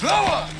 flower!